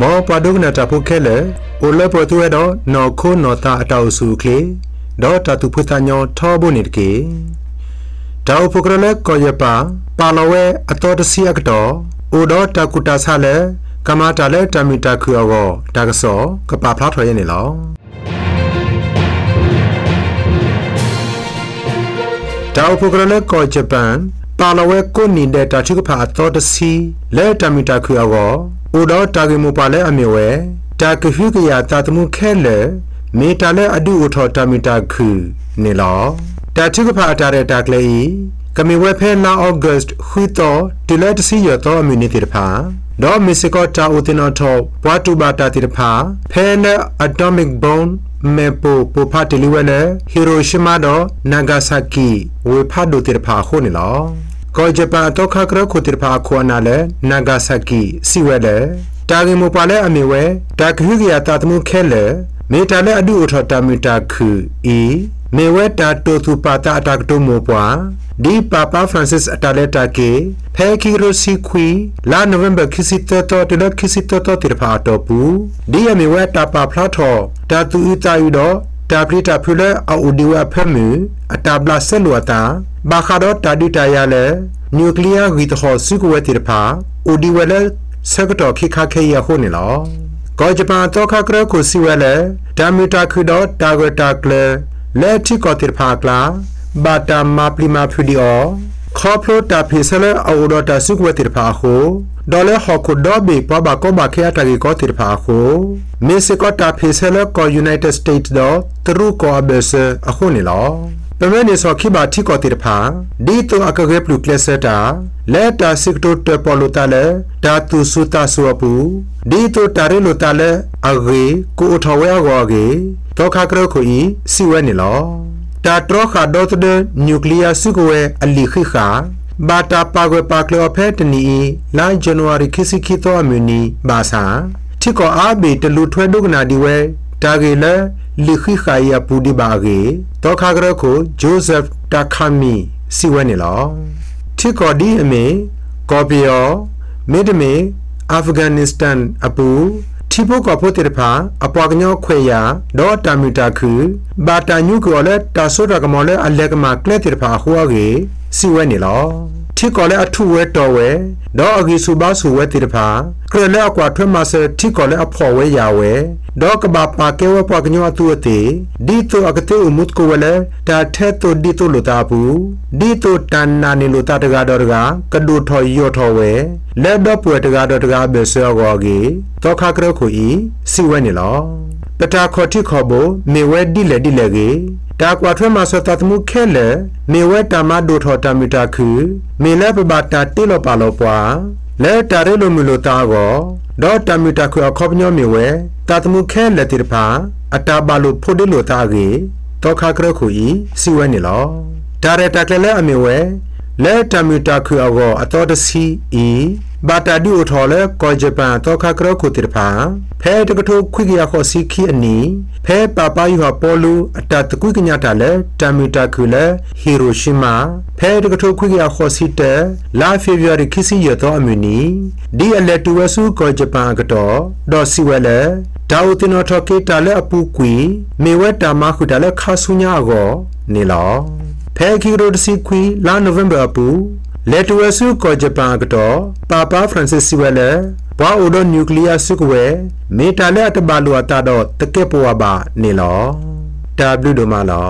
မောပဒုကနာတာဖုခဲလေအိုလပတူရတော့နော်ခိုနော်တာအတောက်စုကလေဒေါ်တတူဖုတညောထောဘုန်နေတကေဒေါ်ဖုကရလေကောရပါပါလဝဲအတော်တစီအကတော့အိုဒေါ်တကုတာဆာလေကမာတာလေတမီတာခူအောတာကစောကပဖလားထွေရနေလောဒေါ်ဖုကရလေကောဂျပန် ပါလဝဲကိုနေတဲ့တာချိကဖာအတော်တစီလဲတမီတာခူအောအိုဒေါ်တာဂေမူပါလေအမြဝဲတာကဟူကရတာတမှုခဲလေမေတာလေအဒုအထောတမီတာခူနေလောတာချိကဖာအတာတဲ့တာကလေးကမီဝဲဖဲလာအော့ဂတ်ခူတော့ဒီလက်တစီရတော့အမြူနီတီတဖာ ဒေါ်မစ္စကောတာဦးတင်တော့ဘွာတူဘာတာတီတဖာဖဲလေအတိုမစ်ဘုံမေပိုပိုဖာတလီဝဲလေဟီရိုရှီမာတော့နာဂါဆာကီဝေဖာဒိုတီတဖာခိုနေလောကောဂျပန်တော့ခါကရခိုတီတဖာခွာနာလေနာဂါဆာကီစီဝဲလေတာဂီမိုပါလေအမေဝဲတာခူကီယာတာတမှုခဲလေမေတာလေအဒုအထတာမီတာခူအီမေဝဲတာတိုသူပါတာအတာကတိုမိုပွား ဒီပါပါဖရန်စစ်အတာလက်တာကေဖဲကီရိုစီခွီလာနိုဝင်ဘာခီစီတတော်တလခီစီတတော်တိဖာတော့ပူဒီအမေဝဲတာပါဖလာထောတာသူအီတာယူတော့တာပလီတာဖူလဲအော်ဒီဝဖဲမီအတာဘလာဆဲလိုတာဘာခါတော့တာဒီတာရလဲနျူကလ িয়ার ဂီတခေါ်စုကဝဲတိဖာအိုဒီဝဲလဲဆကတော့ခိခခဲရခုနေလောကောဂျပန်တော့ခကရကိုစီဝဲလဲဒါမီတာခုတော့တာဂတာကလလဲတိကောတိဖာကလာ ဘာတာမာပလီမာဖူဒီအောခေါပလိုတာဖေဆလအော်ဒတာစုကွေတိဖာခုဒေါ်လာဟခုဒေါ်ဘေပဘာကောဘာခဲတာဂီကောတိဖာခုမေစကောတာဖေဆလကောယူနိုက်တက်စတေတ်တော့တရူကောဘက်ဆအခုနေလောပမဲနေစောခိဘာတိကောတိဖာဒီတိုအကဂေပလူကလစတာလက်တာစစ်တိုတပလိုတာလေတာတူစုတာဆူပူဒီတိုတာရလိုတာလေအဂေကိုထဝဲအောဂေတော့ခါကရခုဤစီဝဲနေလော တာထရခါဒေါတ်ဒနျူကလ িয়ার စုကဝဲအလီခိခာဘာတာပါကွယ်ပါကလောဖဲတနီလာဇန်နဝါရီခိစီခိသောအမြူနီဘာသာတိကောအာဘေတလူထွဲဒုကနာဒီဝဲတာဂေလလီခိခာယပူဒီဘာဂေတောခါကရခုဂျိုဇက်တာခါမီစီဝဲနေလောတိကောဒီအမေကောပီယောမေဒမေအာဖဂန်နစ္စတန်အပူ တိဖို့ကဖို့တေဖာအပွားကညောခွေရဒေါ်တာမီတာခုဘာတာညုကောလဲတာဆိုရကမောလဲအလက်ကမာကလက်တေဖာဟွာကေစီဝဲနေလော ထိကောလဲအထုဝဲတော်ဝဲဒေါ်အဂီစုဘာစုဝဲတေဖာကရလဲအကွာထွဲမဆဲထိကောလဲအဖော်ဝဲရဝဲဒေါကဘာပါကေဝပွားကညောတူတေဒီတိုအကတေဥမုတ်ကိုဝလဲတာထဲတိုဒီတိုလိုတာဘူးဒီတိုတန်နာနေလိုတာတကားတော်တကားကဒူထော်ယောထော်ဝဲလက်တော့ပွေတကားတော်တကားပဲဆောကောကေတောခါကရခုဤစီဝဲနေလောပတာခေါ်တိခေါ်ဘမေဝဲဒီလေဒီလေကေ တာကွာထွဲမှာစတတ်မှုခဲလေမေဝဲတာမဒိုထော်တာမီတာခုမေလဲပပတာတိလောပါလောပွားလဲတာရဲလိုမီလိုတာကောဒေါ်တာမီတာခွခေါပညောမီဝဲတာတမှုခဲလက်တိဖာအတာပါလိုဖို့ဒီလိုတာကေတောခါကရခုဤစီဝဲနေလောဒါရတာကလည်းအမီဝဲလဲတာမီတာခွအောအတော်တစီဤ ဘာတာဒီအိုထော်လဲကောဂျပန်တောခါကရခုတိဖာဖဲတကထိုခွိကရခောစီခီအနီဖဲပပယူဟာပေါ်လူအတတကွိကညတာလဲတာမီတာခုလဲဟီရိုရှီမာဖဲတကထိုခွိကရခောစီတဲလာဖေဗူရီခီစီရတော့အမြူနီဒီအလက်တူဝဆူကောဂျပန်ကတော့ဒေါ်စီဝဲလဲဒါဝတင်တော်ကေတာလဲအပူကွီမေဝဲတာမခုတာလဲခါဆုညာကောနေလောဖဲခီရိုဒစီကွီလာနိုဗ ెంబర్ အပူ လက်တူဝဆူကောဂျပန်ကတော့ပါပါဖရန်စစ်စီဝဲလဲဘွာအိုဒိုနျူကလ িয়ার စုကဝဲမေတာလဲအတဘလူအတာတော့တကက်ပွားပါနေလော W တို့မလော